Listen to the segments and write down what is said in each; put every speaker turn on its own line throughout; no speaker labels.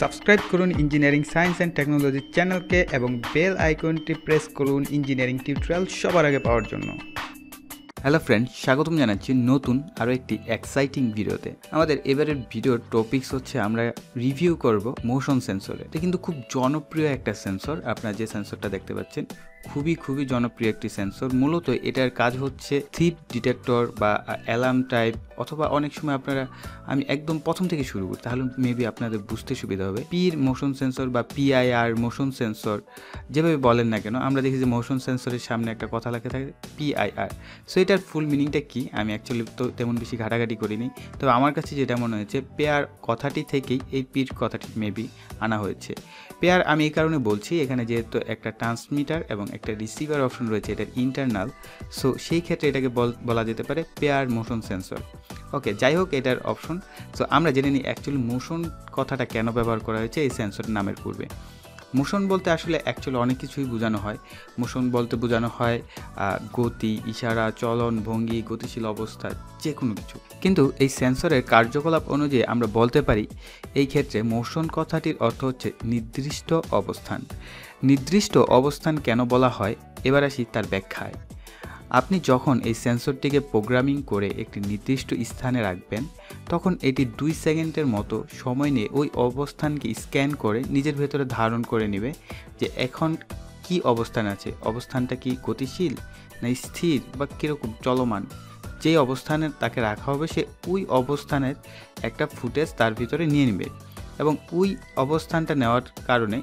Subscribe করুন engineering science and টেকনোলজির চ্যানেলকে এবং বেল আইকনটি প্রেস করুন ইঞ্জিনিয়ারিং টিউটোরিয়াল সবার আগে পাওয়ার জন্য। হ্যালো ফ্রেন্ড, স্বাগতম জানাচ্ছি নতুন আরও একটি এক্সাইটিং ভিডিওতে। আমাদের এবারের ভিডিওর টপিকস হচ্ছে আমরা রিভিউ করব মোশন সেন্সরে এটা কিন্তু খুব জনপ্রিয় একটা সেন্সর আপনারা যে সেন্সরটা দেখতে পাচ্ছেন খুবই খুবই জনপ্রিয় একটি সেন্সর মূলত এটার কাজ হচ্ছে থিপ ডিটেক্টর বা অ্যালার্ম টাইপ অথবা অনেক সময় আপনারা, আমি একদম প্রথম থেকে শুরু করি, তাহলে মেবি আপনাদের বুঝতে সুবিধা হবে। পির মোশন সেন্সর বা পিআইআর মোশন সেন্সর যেভাবে বলেন না কেন, আমরা দেখি যে মোশন সেন্সরের সামনে একটা কথা লেখা থাকে পিআইআর সো এটার ফুল মিনিংটা কি? আমি অ্যাকচুয়ালি তো তেমন বেশি ঘাটাঘাটি করিনি। তবে আমার কাছে যেটা মনে হয়েছে পেয়ার কথাটি থেকেই এই পির কথাটি মেবি আনা হয়েছে। পেয়ার আমি এই কারণে বলছি, এখানে যেহেতু একটা ট্রান্সমিটার এবং একটা রিসিভার অপশন রয়েছে এটার ইন্টারনাল সো সেই ক্ষেত্রে এটাকে বলা যেতে পারে পেয়ার মোশন সেন্সর ওকে যাই হোক, এটার অপশন সো আমরা জেনে নিই অ্যাকচুয়ালি মোশন কথাটা কেন ব্যবহার করা হয়েছে এই সেন্সর নামের পূর্বে। মোশন বলতে আসলে অ্যাকচুয়ালি অনেক কিছুই বোঝানো হয়। মোশন বলতে বোঝানো হয় গতি, ইশারা, চলন, ভঙ্গি, গতিশীল অবস্থা যে কোনো কিছু। কিন্তু এই সেন্সরের কার্যকলাপ অনুযায়ী আমরা বলতে পারি, এই ক্ষেত্রে মোশন কথাটির অর্থ হচ্ছে নির্দিষ্ট অবস্থান। নির্দিষ্ট অবস্থান কেন বলা হয়? এবার আসি তার ব্যাখ্যায়। আপনি যখন এই সেন্সরটিকে প্রোগ্রামিং করে একটি নির্দিষ্ট স্থানে রাখবেন, তখন এটি দুই সেকেন্ডের মতো সময় নিয়ে ওই অবস্থানকে স্ক্যান করে নিজের ভেতরে ধারণ করে নেবে যে এখন কি অবস্থান আছে, অবস্থানটা কি গতিশীল না স্থির বা কীরকম চলমান। যেই অবস্থানে তাকে রাখা হবে, সে ওই অবস্থানের একটা ফুটেজ তার ভিতরে নিয়ে নেবে। এবং ওই অবস্থানটা নেওয়ার কারণে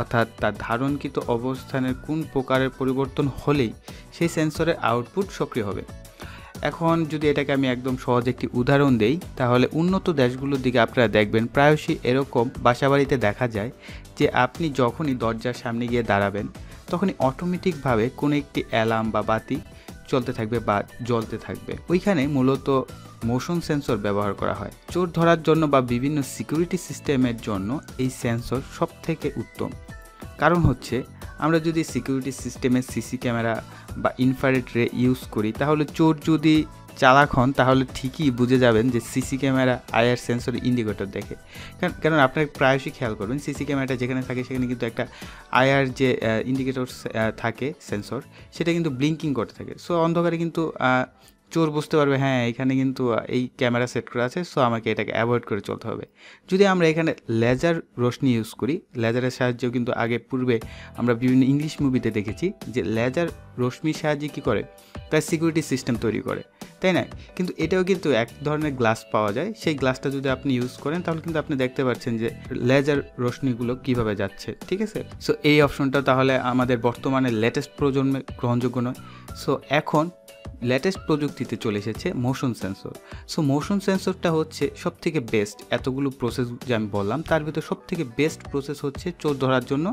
অর্থাৎ তার ধারণকৃত অবস্থানের কোন প্রকারের পরিবর্তন হলেই সেই সেন্সরের আউটপুট সক্রিয় হবে। এখন যদি এটাকে আমি একদম সহজ একটি উদাহরণ দেই, তাহলে উন্নত দেশগুলোর দিকে আপনারা দেখবেন প্রায়শই এরকম বাসাবাড়িতে দেখা যায় যে আপনি যখনই দরজার সামনে গিয়ে দাঁড়াবেন, তখনই অটোমেটিকভাবে কোনো একটি অ্যালার্ম বা বাতি চলতে থাকবে বা জ্বলতে থাকবে। ওইখানে মূলত মোশন সেন্সর ব্যবহার করা হয়। চোর ধরার জন্য বা বিভিন্ন সিকিউরিটি সিস্টেমের জন্য এই সেন্সর সব থেকে উত্তম। কারণ হচ্ছে, আমরা যদি সিকিউরিটি সিস্টেমে সিসি ক্যামেরা বা ইনফ্রারেড রে ইউজ করি, তাহলে চোর যদি চালাক হন, তাহলে ঠিকই বুঝে যাবেন যে CC camera IR sensor, indicator দেখে। কারণ আপনার প্রায়শই খেয়াল করবেন, সিসি ক্যামেরাটা যেখানে থাকে, সেখানে কিন্তু একটা আয়ার যে ইন্ডিকেটর থাকে সেন্সর, সেটা কিন্তু ব্লিঙ্কিং করতে থাকে। সো অন্ধকারে কিন্তু চোর বুঝতে পারবে হ্যাঁ এখানে কিন্তু এই ক্যামেরা সেট করা আছে সো আমাকে এটাকে অ্যাভয়েড করে চলতে হবে। যদি আমরা এখানে লেজার রোশনি ইউজ করি লেজারের সাহায্যেও কিন্তু আগে পূর্বে আমরা বিভিন্ন ইংলিশ মুভিতে দেখেছি যে লেজার রশ্মির সাহায্যে কী করে? তার সিকিউরিটি সিস্টেম তৈরি করে, তাই না? কিন্তু এটাও কিন্তু এক ধরনের গ্লাস পাওয়া যায়। সেই গ্লাসটা যদি আপনি ইউজ করেন, তাহলে কিন্তু আপনি দেখতে পাচ্ছেন যে লেজার রশ্মিগুলো কীভাবে যাচ্ছে, ঠিক আছে? সো এই অপশনটা তাহলে আমাদের বর্তমানে লেটেস্ট প্রজন্মে গ্রহণযোগ্য নয়। সো এখন লেটেস্ট প্রযুক্তিতে চলে এসেছে মোশন সেন্সর সো মোশন সেন্সরটা হচ্ছে সব থেকে বেস্ট এতগুলো প্রসেস যে আমি বললাম, তার ভিতরে সব থেকে বেস্ট প্রসেস হচ্ছে চোর ধরার জন্য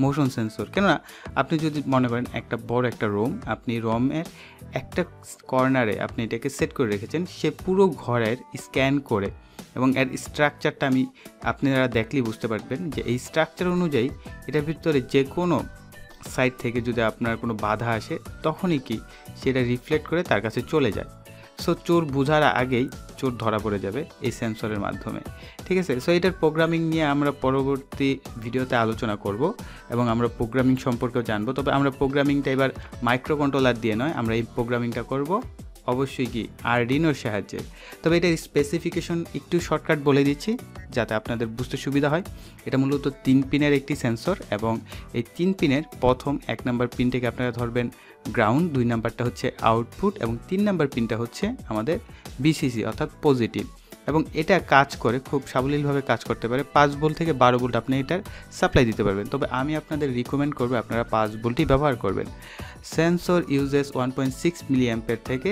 মোশন সেন্সর কেননা, আপনি যদি মনে করেন একটা বড় একটা রোম আপনি রুমের একটা কর্নারে আপনি এটাকে সেট করে রেখেছেন, সে পুরো ঘরের স্ক্যান করে এবং এর স্ট্রাকচারটা আমি আপনারা দেখলেই বুঝতে পারবেন যে এই স্ট্রাকচার অনুযায়ী এটার ভিতরে যে কোনো সাইড থেকে যদি আপনার কোনো বাধা আসে, তখনই কি সেটা রিফ্লেক্ট করে তার কাছে চলে যায়। সো চোর বোঝার আগেই চোর ধরা পড়ে যাবে এই সেন্সরের মাধ্যমে। ঠিক আছে? সো এটার প্রোগ্রামিং নিয়ে আমরা পরবর্তী ভিডিওতে আলোচনা করব এবং আমরা প্রোগ্রামিং সম্পর্কেও জানব। তবে আমরা প্রোগ্রামিংটা এবার মাইক্রো কন্ট্রোলার দিয়ে নয়, আমরা এই প্রোগ্রামিংটা করব। অবশ্যই কি আরডিনোর সাহায্যে। তবে এটার স্পেসিফিকেশন একটু শর্টকাট বলে দিচ্ছি, যাতে আপনাদের বুঝতে সুবিধা হয়। এটা মূলত তিন পিনের একটি সেন্সর এবং এই তিন পিনের প্রথম এক নম্বর পিনটাকে আপনারা ধরবেন গ্রাউন্ড দুই নাম্বারটা হচ্ছে আউটপুট এবং তিন নাম্বার পিনটা হচ্ছে আমাদের বিসিসি অর্থাৎ পজিটিভ এবং এটা কাজ করে, খুব সাবলীলভাবে কাজ করতে পারে। পাঁচ ভোল্ট থেকে বারো ভোল্ট আপনি এটার সাপ্লাই দিতে পারবেন। তবে আমি আপনাদের রিকমেন্ড করব, আপনারা পাঁচ ভোল্টই ব্যবহার করবেন। Sensor uses one point six milliampere থেকে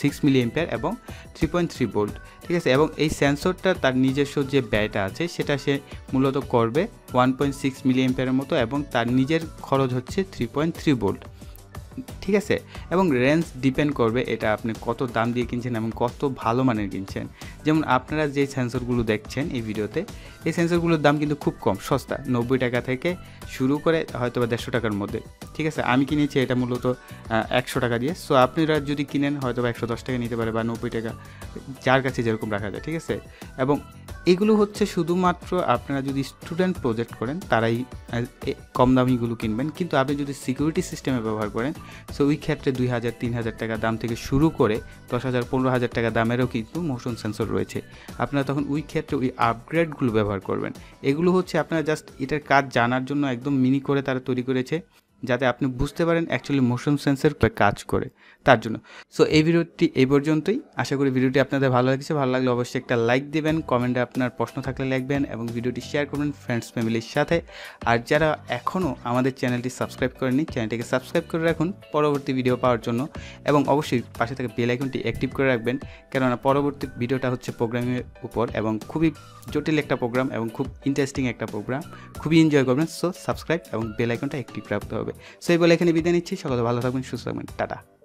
সিক্স মিলি এম্পেয়ার এবং থ্রি পয়েন্ট থ্রি বোল্ট ঠিক আছে? এবং এই সেন্সরটা তার নিজস্ব যে ব্যয়টা আছে, সেটা সে মূলত করবে ওয়ান পয়েন্ট সিক্স মিলি এম্পেয়ারের মতো এবং তার নিজের খরচ হচ্ছে থ্রি পয়েন্ট থ্রি বোল্ট ঠিক আছে? এবং রেঞ্জ ডিপেন্ড করবে এটা আপনি কত দাম দিয়ে কিনছেন এবং কত ভালো মানের কিনছেন। যেমন আপনারা যে সেন্সরগুলো দেখছেন এই ভিডিওতে, এই সেন্সরগুলোর দাম কিন্তু খুব কম, সস্তা, নব্বই টাকা থেকে শুরু করে হয়তো বা দেড়শো টাকার মধ্যে। ঠিক আছে, আমি কিনেছি এটা মূলত একশো টাকা দিয়ে। সো আপনারা যদি কিনেন, হয়তো বা একশো দশ টাকা নিতে পারে বা নব্বই টাকা, যার কাছে যেরকম রাখা যায়, ঠিক আছে? এবং এগুলো হচ্ছে শুধুমাত্র আপনারা যদি স্টুডেন্ট প্রজেক্ট করেন, তারাই কম দামিগুলো কিনবেন। কিন্তু আপনি যদি সিকিউরিটি সিস্টেমে ব্যবহার করেন সো ওই ক্ষেত্রে দুই হাজার, তিন হাজার টাকা দাম থেকে শুরু করে দশ হাজার, পনেরো হাজার টাকা দামেরও কিন্তু মোশন সেন্সর রয়েছে। আপনারা তখন ওই ক্ষেত্রে ওই আপগ্রেডগুলো ব্যবহার করবেন। এগুলো হচ্ছে আপনারা জাস্ট এটার কাজ জানার জন্য একদম মিনি করে তারা তৈরি করেছে। যাতে আপনি বুঝতে পারেন অ্যাকচুয়ালি মোশন সেন্সর কাজ করে, তার জন্য। সো এই ভিডিওটি এই পর্যন্তই। আশা করি ভিডিওটি আপনাদের ভালো লাগছে। ভালো লাগলে অবশ্যই একটা লাইক দেবেন কমেন্টে আপনার প্রশ্ন থাকলে লিখবেন এবং ভিডিওটি শেয়ার করবেন ফ্রেন্ডস ফ্যামিলির সাথে। আর যারা এখনও আমাদের চ্যানেলটি সাবস্ক্রাইব করেনি চ্যানেলটিকে সাবস্ক্রাইব করে রাখুন পরবর্তী ভিডিও পাওয়ার জন্য এবং অবশ্যই পাশে থেকে বেল আইকনটি অ্যাক্টিভ করে রাখবেন। কেননা পরবর্তী ভিডিওটা হচ্ছে প্রোগ্রামের উপর এবং খুবই জটিল একটা প্রোগ্রাম এবং খুব ইন্টারেস্টিং একটা প্রোগ্রাম খুবই এনজয় করবেন। সো সাবস্ক্রাইব এবং বেল আইকনটা অ্যাক্টিভ রাখতে হবে। সো এই বলে এখানে বিদায় নিচ্ছি। সকলে ভালো থাকবেন সুস্থ থাকবেন। টাটা।